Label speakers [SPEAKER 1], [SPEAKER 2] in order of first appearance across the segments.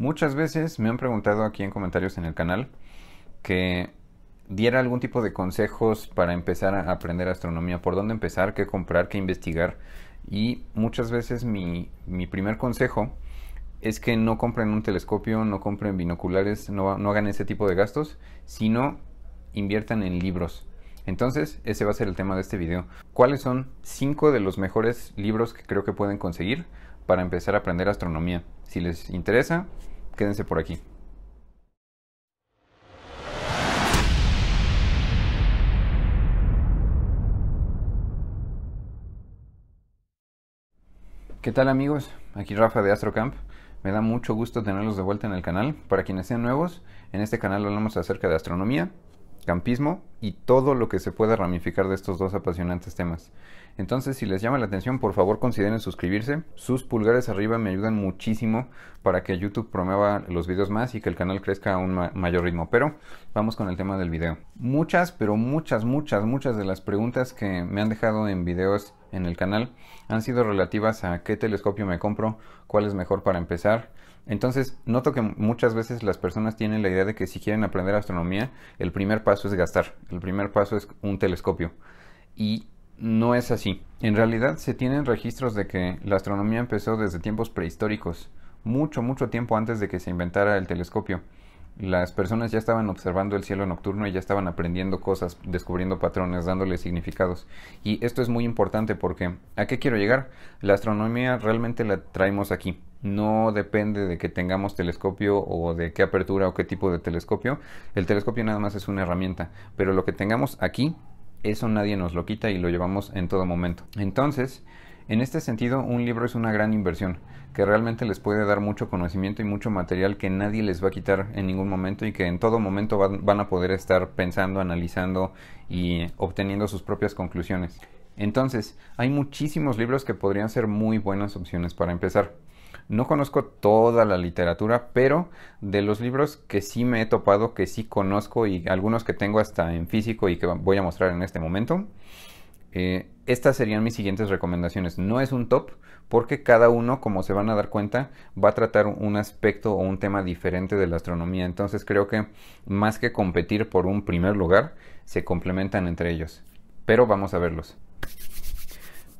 [SPEAKER 1] Muchas veces me han preguntado aquí en comentarios en el canal que diera algún tipo de consejos para empezar a aprender astronomía, por dónde empezar, qué comprar, qué investigar. Y muchas veces mi, mi primer consejo es que no compren un telescopio, no compren binoculares, no, no hagan ese tipo de gastos, sino inviertan en libros. Entonces, ese va a ser el tema de este video. ¿Cuáles son cinco de los mejores libros que creo que pueden conseguir para empezar a aprender astronomía? Si les interesa, quédense por aquí. ¿Qué tal amigos? Aquí Rafa de AstroCamp. Me da mucho gusto tenerlos de vuelta en el canal. Para quienes sean nuevos, en este canal hablamos acerca de astronomía, campismo y todo lo que se pueda ramificar de estos dos apasionantes temas. Entonces, si les llama la atención, por favor consideren suscribirse. Sus pulgares arriba me ayudan muchísimo para que YouTube promueva los videos más y que el canal crezca a un mayor ritmo. Pero vamos con el tema del video. Muchas, pero muchas, muchas, muchas de las preguntas que me han dejado en videos en el canal han sido relativas a qué telescopio me compro, cuál es mejor para empezar. Entonces, noto que muchas veces las personas tienen la idea de que si quieren aprender astronomía, el primer paso es gastar, el primer paso es un telescopio. Y no es así. En realidad se tienen registros de que la astronomía empezó desde tiempos prehistóricos, mucho, mucho tiempo antes de que se inventara el telescopio. Las personas ya estaban observando el cielo nocturno y ya estaban aprendiendo cosas, descubriendo patrones, dándole significados. Y esto es muy importante porque ¿a qué quiero llegar? La astronomía realmente la traemos aquí. No depende de que tengamos telescopio o de qué apertura o qué tipo de telescopio. El telescopio nada más es una herramienta. Pero lo que tengamos aquí eso nadie nos lo quita y lo llevamos en todo momento. Entonces, en este sentido, un libro es una gran inversión que realmente les puede dar mucho conocimiento y mucho material que nadie les va a quitar en ningún momento y que en todo momento van, a poder estar pensando, analizando y obteniendo sus propias conclusiones. Entonces, hay muchísimos libros que podrían ser muy buenas opciones para empezar. No conozco toda la literatura, pero de los libros que sí me he topado, que sí conozco y algunos que tengo hasta en físico y que voy a mostrar en este momento, eh, estas serían mis siguientes recomendaciones. No es un top porque cada uno, como se van a dar cuenta, va a tratar un aspecto o un tema diferente de la astronomía. Entonces creo que más que competir por un primer lugar, se complementan entre ellos. Pero vamos a verlos.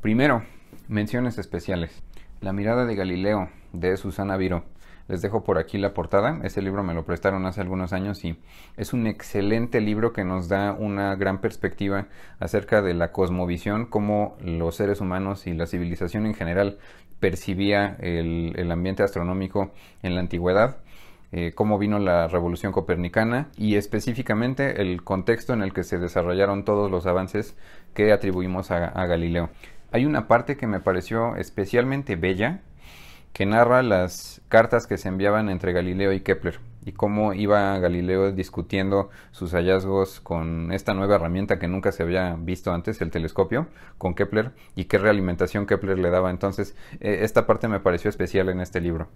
[SPEAKER 1] Primero, menciones especiales. La mirada de Galileo de Susana Viro. Les dejo por aquí la portada. Ese libro me lo prestaron hace algunos años y es un excelente libro que nos da una gran perspectiva acerca de la cosmovisión, cómo los seres humanos y la civilización en general percibía el, ambiente astronómico en la antigüedad. Eh, cómo vino la revolución copernicana y específicamente el contexto en el que se desarrollaron todos los avances que atribuimos a Galileo. Hay una parte que me pareció especialmente bella que narra las cartas que se enviaban entre Galileo y Kepler y cómo iba Galileo discutiendo sus hallazgos con esta nueva herramienta que nunca se había visto antes, el telescopio, con Kepler y qué realimentación Kepler le daba. Entonces, eh, esta parte me pareció especial en este libro.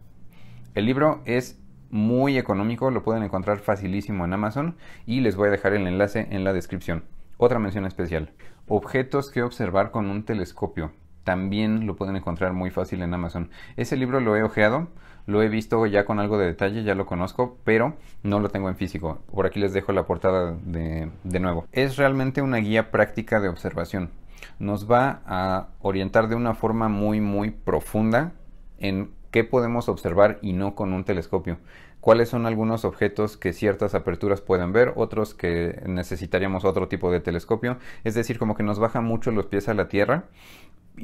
[SPEAKER 1] El libro es muy económico, lo pueden encontrar facilísimo en Amazon y les voy a dejar el enlace en la descripción. Otra mención especial, objetos que observar con un telescopio también lo pueden encontrar muy fácil en Amazon. Ese libro lo he ojeado, lo he visto ya con algo de detalle, ya lo conozco, pero no lo tengo en físico. Por aquí les dejo la portada de, de nuevo. Es realmente una guía práctica de observación. Nos va a orientar de una forma muy, muy profunda en qué podemos observar y no con un telescopio cuáles son algunos objetos que ciertas aperturas pueden ver, otros que necesitaríamos otro tipo de telescopio, es decir, como que nos baja mucho los pies a la Tierra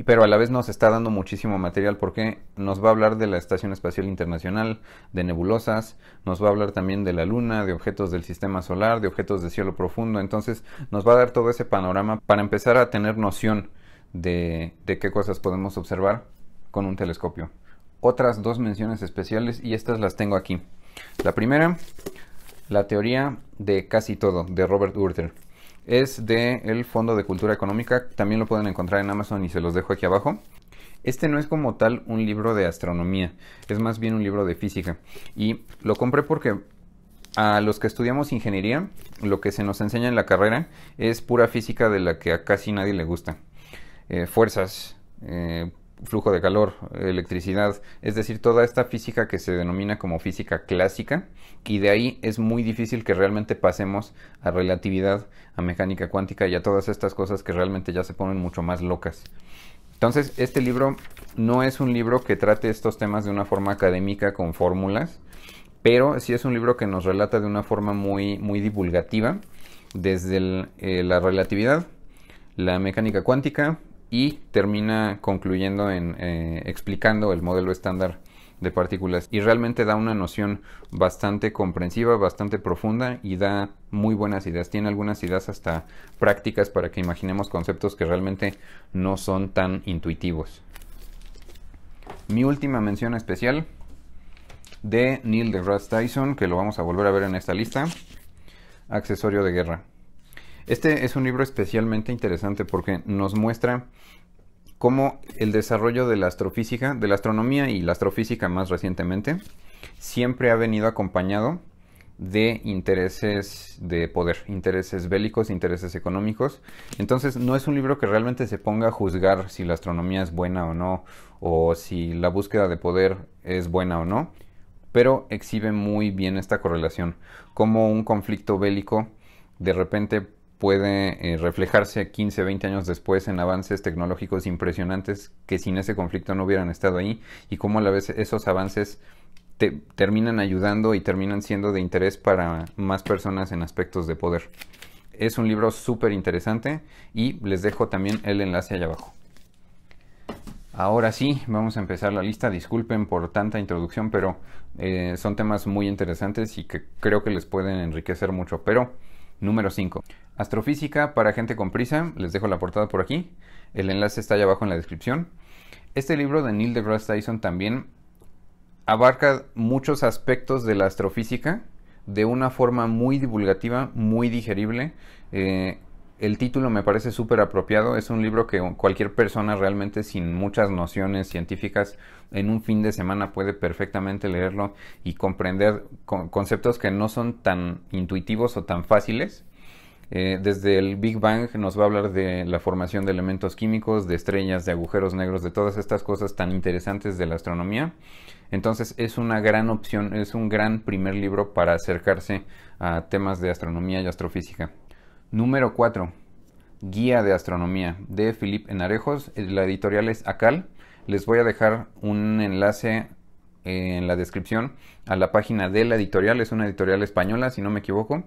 [SPEAKER 1] pero a la vez nos está dando muchísimo material porque nos va a hablar de la Estación Espacial Internacional, de nebulosas, nos va a hablar también de la Luna, de objetos del Sistema Solar, de objetos de cielo profundo, entonces nos va a dar todo ese panorama para empezar a tener noción de, de qué cosas podemos observar con un telescopio. Otras dos menciones especiales y estas las tengo aquí. La primera, la teoría de casi todo, de Robert Urter es del el Fondo de Cultura Económica. También lo pueden encontrar en Amazon y se los dejo aquí abajo. Este no es como tal un libro de astronomía, es más bien un libro de física. Y lo compré porque a los que estudiamos ingeniería, lo que se nos enseña en la carrera es pura física de la que a casi nadie le gusta. Eh, fuerzas, eh, flujo de calor, electricidad, es decir, toda esta física que se denomina como física clásica, y de ahí es muy difícil que realmente pasemos a relatividad, a mecánica cuántica y a todas estas cosas que realmente ya se ponen mucho más locas. Entonces, este libro no es un libro que trate estos temas de una forma académica con fórmulas, pero sí es un libro que nos relata de una forma muy, muy divulgativa, desde eh, la relatividad, la mecánica cuántica, y termina concluyendo en eh, explicando el modelo estándar de partículas y realmente da una noción bastante comprensiva, bastante profunda y da muy buenas ideas. Tiene algunas ideas hasta prácticas para que imaginemos conceptos que realmente no son tan intuitivos. Mi última mención especial de Neil deGrasse Tyson, que lo vamos a volver a ver en esta lista, Accesorio de Guerra. Este es un libro especialmente interesante porque nos muestra cómo el desarrollo de la astrofísica, de la astronomía y la astrofísica más recientemente, siempre ha venido acompañado de intereses de poder, intereses bélicos, intereses económicos. Entonces no es un libro que realmente se ponga a juzgar si la astronomía es buena o no, o si la búsqueda de poder es buena o no, pero exhibe muy bien esta correlación, como un conflicto bélico de repente puede eh, reflejarse 15, 20 años después en avances tecnológicos impresionantes que sin ese conflicto no hubieran estado ahí y cómo a la vez esos avances terminan ayudando y terminan siendo de interés para más personas en aspectos de poder. Es un libro súper interesante y les dejo también el enlace allá abajo. Ahora sí, vamos a empezar la lista. Disculpen por tanta introducción, pero eh, son temas muy interesantes y que creo que les pueden enriquecer mucho. Pero Número 5. Astrofísica para gente con prisa. Les dejo la portada por aquí. El enlace está allá abajo en la descripción. Este libro de Neil deGrasse Tyson también abarca muchos aspectos de la astrofísica de una forma muy divulgativa, muy digerible. Eh, el título me parece súper apropiado. Es un libro que cualquier persona realmente sin muchas nociones científicas en un fin de semana puede perfectamente leerlo y comprender conceptos que no son tan intuitivos o tan fáciles. Eh, desde el Big Bang nos va a hablar de la formación de elementos químicos, de estrellas, de agujeros negros, de todas estas cosas tan interesantes de la astronomía. Entonces es una gran opción, es un gran primer libro para acercarse a temas de astronomía y astrofísica. Número 4. Guía de Astronomía de Philip Enarejos. La editorial es ACAL. Les voy a dejar un enlace en la descripción a la página de la editorial. Es una editorial española, si no me equivoco,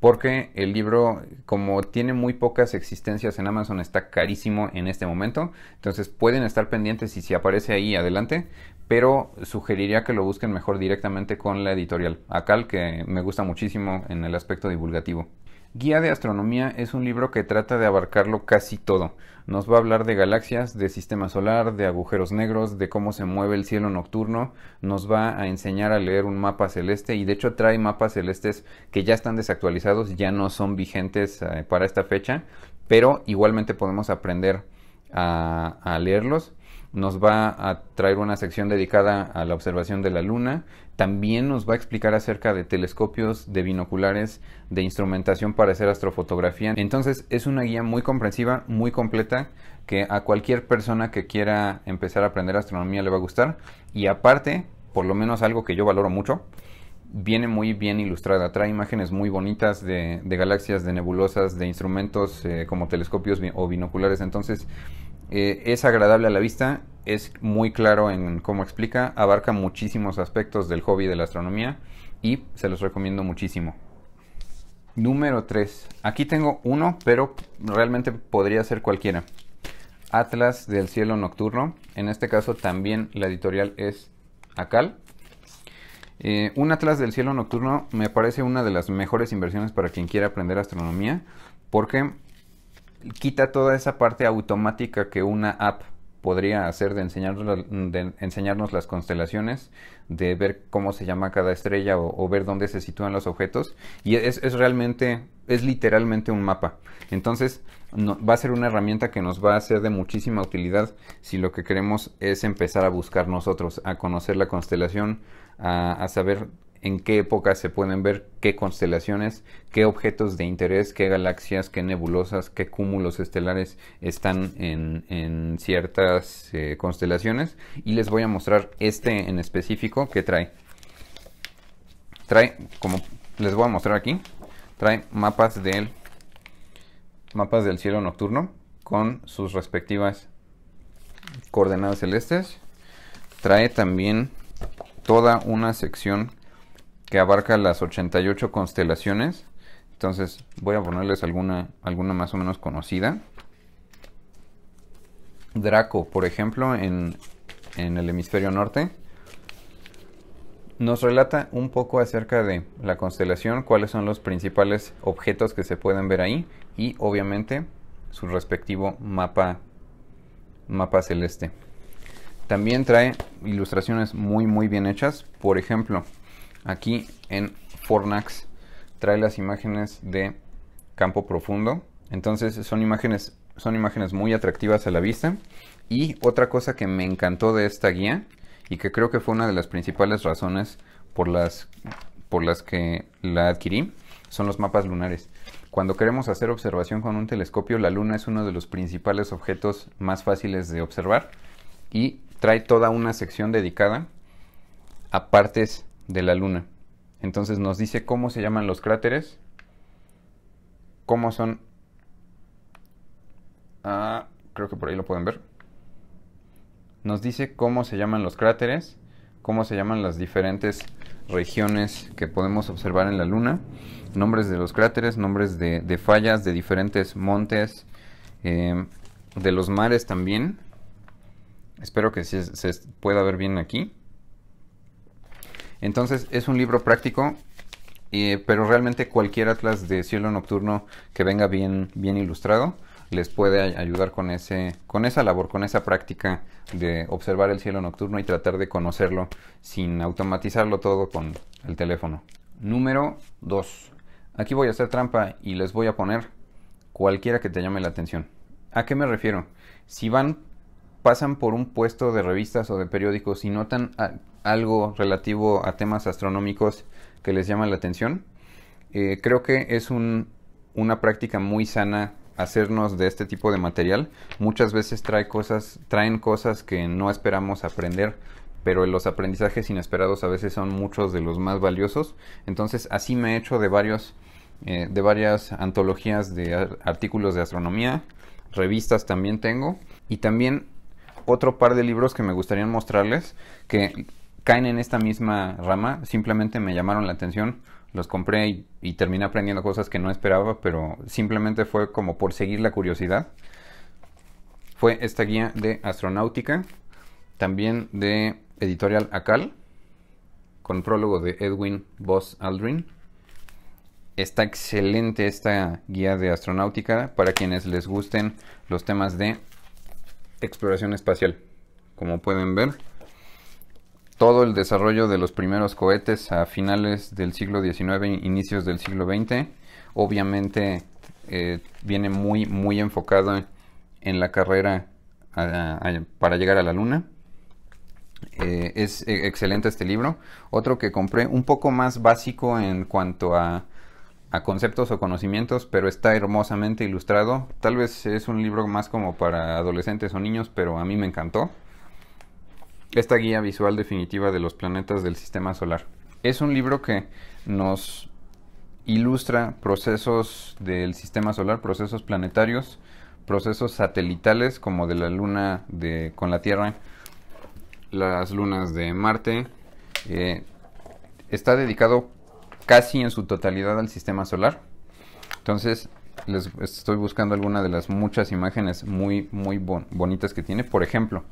[SPEAKER 1] porque el libro, como tiene muy pocas existencias en Amazon, está carísimo en este momento. Entonces pueden estar pendientes y si aparece ahí, adelante. Pero sugeriría que lo busquen mejor directamente con la editorial ACAL, que me gusta muchísimo en el aspecto divulgativo. Guía de Astronomía es un libro que trata de abarcarlo casi todo. Nos va a hablar de galaxias, de sistema solar, de agujeros negros, de cómo se mueve el cielo nocturno, nos va a enseñar a leer un mapa celeste y de hecho trae mapas celestes que ya están desactualizados, ya no son vigentes eh, para esta fecha, pero igualmente podemos aprender a leerlos nos va a traer una sección dedicada a la observación de la Luna. También nos va a explicar acerca de telescopios, de binoculares, de instrumentación para hacer astrofotografía. Entonces es una guía muy comprensiva, muy completa, que a cualquier persona que quiera empezar a aprender astronomía le va a gustar. Y aparte, por lo menos algo que yo valoro mucho, viene muy bien ilustrada. Trae imágenes muy bonitas de, galaxias, de nebulosas, de instrumentos eh, como telescopios o binoculares. Entonces eh, es agradable a la vista, es muy claro en cómo explica, abarca muchísimos aspectos del hobby de la astronomía y se los recomiendo muchísimo. Número 3. Aquí tengo uno, pero realmente podría ser cualquiera. Atlas del cielo nocturno. En este caso también la editorial es Acal. Eh, un Atlas del cielo nocturno me parece una de las mejores inversiones para quien quiera aprender astronomía porque quita toda esa parte automática que una app podría hacer de enseñarnos, de enseñarnos las constelaciones, de ver cómo se llama cada estrella o, ver dónde se sitúan los objetos. Y es, realmente, es literalmente un mapa. Entonces, va a ser una herramienta que nos va a ser de muchísima utilidad si lo que queremos es empezar a buscar nosotros, a conocer la constelación, a saber en qué épocas se pueden ver qué constelaciones, qué objetos de interés, qué galaxias, qué nebulosas, qué cúmulos estelares están en, ciertas eh, constelaciones. Y les voy a mostrar este en específico que trae. Trae, como les voy a mostrar aquí, trae mapas del, mapas del cielo nocturno con sus respectivas coordenadas celestes. Trae también toda una sección que abarca las 88 constelaciones. Entonces voy a ponerles alguna, alguna más o menos conocida. Draco, por ejemplo, en, en el hemisferio norte, nos relata un poco acerca de la constelación, cuáles son los principales objetos que se pueden ver ahí y obviamente su respectivo mapa, mapa celeste. También trae ilustraciones muy muy bien hechas. Por ejemplo, Aquí en Fornax trae las imágenes de campo profundo. Entonces son imágenes, son imágenes muy atractivas a la vista. Y otra cosa que me encantó de esta guía y que creo que fue una de las principales razones por las, por las que la adquirí son los mapas lunares. Cuando queremos hacer observación con un telescopio, la luna es uno de los principales objetos más fáciles de observar y trae toda una sección dedicada a partes de la Luna. Entonces nos dice cómo se llaman los cráteres, cómo son... Ah, creo que por ahí lo pueden ver. Nos dice cómo se llaman los cráteres, cómo se llaman las diferentes regiones que podemos observar en la Luna, nombres de los cráteres, nombres de, fallas, de diferentes montes, eh, de los mares también. Espero que se pueda ver bien aquí. Entonces es un libro práctico, pero realmente cualquier atlas de cielo nocturno que venga bien, bien ilustrado les puede ayudar con, ese, con esa labor, con esa práctica de observar el cielo nocturno y tratar de conocerlo sin automatizarlo todo con el teléfono. Número 2. Aquí voy a hacer trampa y les voy a poner cualquiera que te llame la atención. ¿A qué me refiero? Si van, pasan por un puesto de revistas o de periódicos y notan algo relativo a temas astronómicos que les llama la atención. Eh, creo que es una práctica muy sana hacernos de este tipo de material. Muchas veces trae cosas, traen cosas que no esperamos aprender, pero los aprendizajes inesperados a veces son muchos de los más valiosos. Entonces así me he hecho de varios, eh, de varias antologías de artículos de astronomía, revistas también tengo y también otro par de libros que me gustaría mostrarles que caen en esta misma rama, simplemente me llamaron la atención, los compré y, terminé aprendiendo cosas que no esperaba, pero simplemente fue como por seguir la curiosidad. Fue esta guía de astronáutica, también de editorial Acal, con prólogo de Edwin Voss Aldrin. Está excelente esta guía de astronáutica para quienes les gusten los temas de exploración espacial. Como pueden ver, todo el desarrollo de los primeros cohetes a finales del siglo XIX, inicios del siglo XX, obviamente eh, viene muy, muy enfocado en la carrera para llegar a la Luna. Eh, es e, excelente este libro. Otro que compré un poco más básico en cuanto a, a, conceptos o conocimientos, pero está hermosamente ilustrado. Tal vez es un libro más como para adolescentes o niños, pero a mí me encantó esta guía visual definitiva de los planetas del sistema solar. Es un libro que nos ilustra procesos del sistema solar, procesos planetarios, procesos satelitales como de la luna de, con la Tierra, las lunas de Marte. Eh, está dedicado casi en su totalidad al sistema solar. Entonces, les estoy buscando alguna de las muchas imágenes muy, muy bonitas que tiene. Por ejemplo,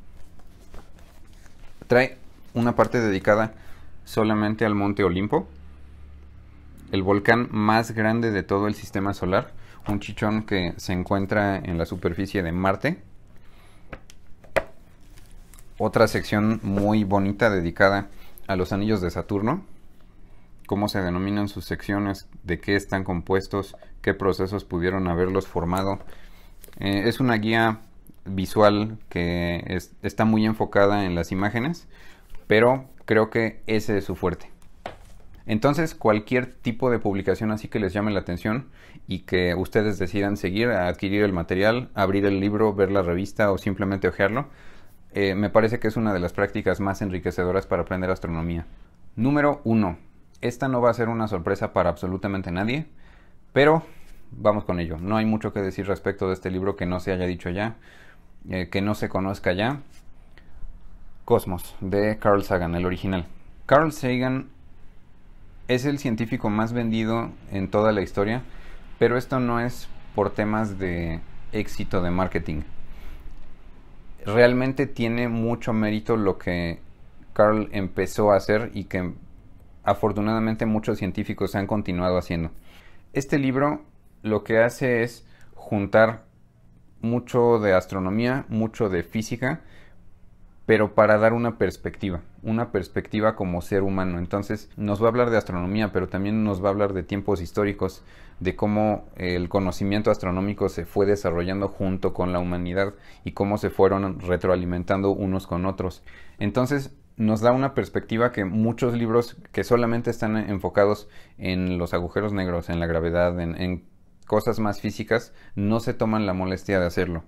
[SPEAKER 1] Trae una parte dedicada solamente al Monte Olimpo, el volcán más grande de todo el sistema solar, un chichón que se encuentra en la superficie de Marte. Otra sección muy bonita dedicada a los anillos de Saturno, cómo se denominan sus secciones, de qué están compuestos, qué procesos pudieron haberlos formado. Eh, es una guía visual que está muy enfocada en las imágenes, pero creo que ese es su fuerte. Entonces, cualquier tipo de publicación así que les llame la atención y que ustedes decidan seguir, adquirir el material, abrir el libro, ver la revista o simplemente ojearlo, eh, me parece que es una de las prácticas más enriquecedoras para aprender astronomía. Número 1. Esta no va a ser una sorpresa para absolutamente nadie, pero vamos con ello. No hay mucho que decir respecto de este libro que no se haya dicho ya, eh, que no se conozca ya. Cosmos, de Carl Sagan, el original. Carl Sagan es el científico más vendido en toda la historia, pero esto no es por temas de éxito de marketing. Realmente tiene mucho mérito lo que Carl empezó a hacer y que afortunadamente muchos científicos han continuado haciendo. Este libro lo que hace es juntar mucho de astronomía, mucho de física, pero para dar una perspectiva, una perspectiva como ser humano. Entonces nos va a hablar de astronomía, pero también nos va a hablar de tiempos históricos, de cómo el conocimiento astronómico se fue desarrollando junto con la humanidad y cómo se fueron retroalimentando unos con otros. Entonces nos da una perspectiva que muchos libros que solamente están enfocados en los agujeros negros, en la gravedad, en, cosas más físicas, no se toman la molestia de hacerlo.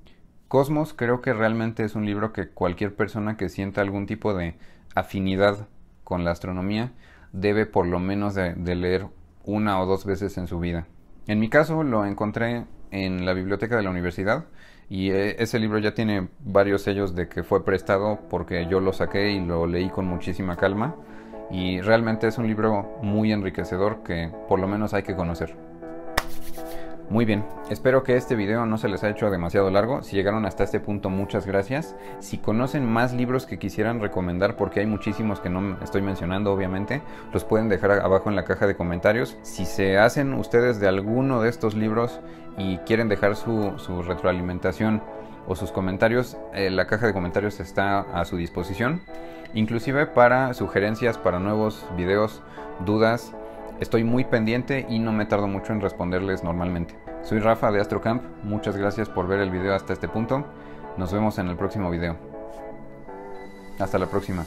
[SPEAKER 1] Cosmos creo que realmente es un libro que cualquier persona que sienta algún tipo de afinidad con la astronomía debe por lo menos de, de leer una o dos veces en su vida. En mi caso lo encontré en la biblioteca de la universidad y eh, ese libro ya tiene varios sellos de que fue prestado porque yo lo saqué y lo leí con muchísima calma y realmente es un libro muy enriquecedor que por lo menos hay que conocer. Muy bien, espero que este video no se les haya hecho demasiado largo. Si llegaron hasta este punto, muchas gracias. Si conocen más libros que quisieran recomendar, porque hay muchísimos que no estoy mencionando, obviamente, los pueden dejar abajo en la caja de comentarios. Si se hacen ustedes de alguno de estos libros y quieren dejar su, retroalimentación o sus comentarios, eh, la caja de comentarios está a su disposición. Inclusive para sugerencias para nuevos videos, dudas, Estoy muy pendiente y no me tardo mucho en responderles normalmente. Soy Rafa de Astrocamp, muchas gracias por ver el video hasta este punto. Nos vemos en el próximo video. Hasta la próxima.